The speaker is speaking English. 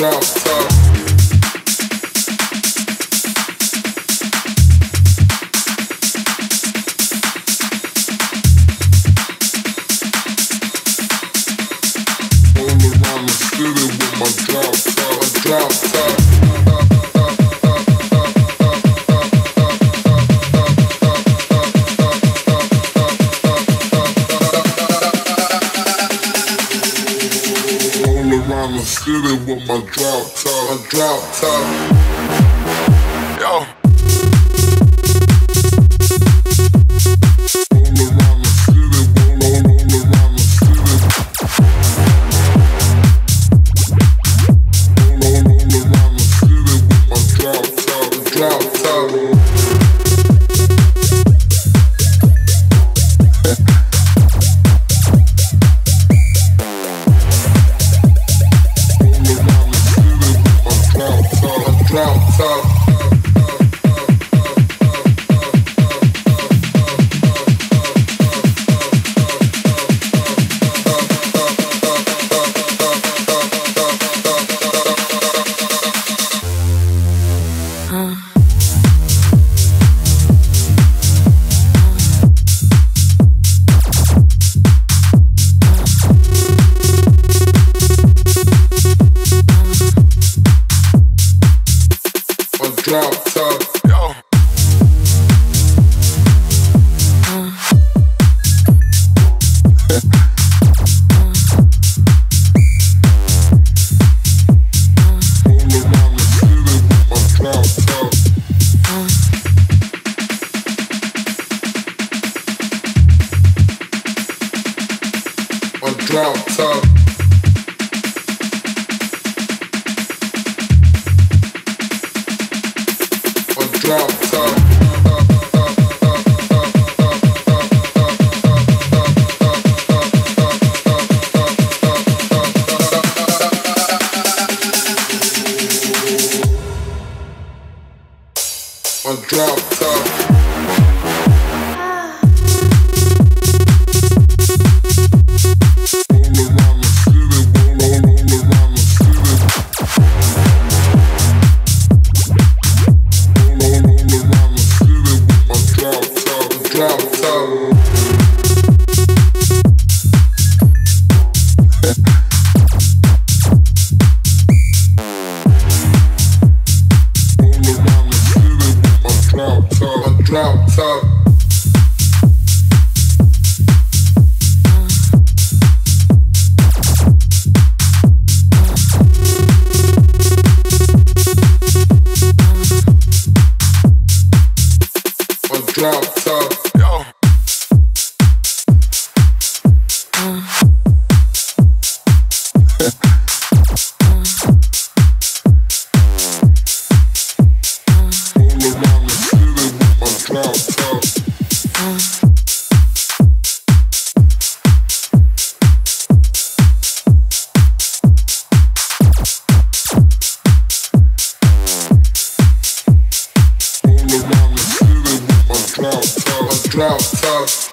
club. I'm stealing with my drop top, drop top. drop top. drop top.